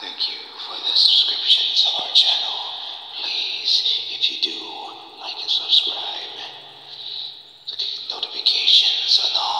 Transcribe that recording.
Thank you for the subscriptions of our channel. Please, if you do, like and subscribe. The notifications on all.